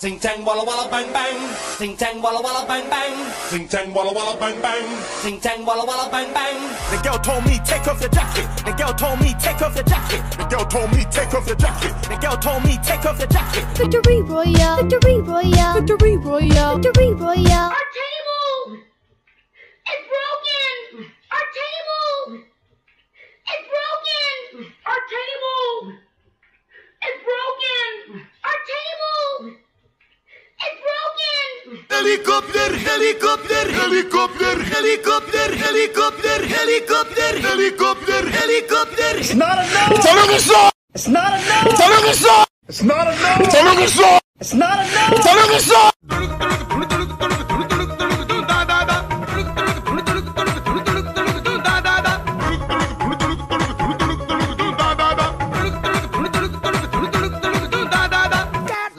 Ting tang walla walla bang bang. Ting tang walla walla bang bang. Ting tang walla walla bang bang. Ting tang walla walla bang bang. The girl told me take off your jacket. The girl told me take off your jacket. The girl told me take off your jacket. The girl told me take off your jacket. Victory Royale, Victory Royale, Victory Royale, Victory Royale. helikopter, helikopter, helikopter, helikopter, helikopter, helikopter, helikopter, helikopter. It's not enough. It's not enough. It's not enough. It's not enough. It's not a no. It's another song. It's not a no. It's another song.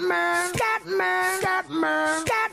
Scatman, Scatman, Scatman.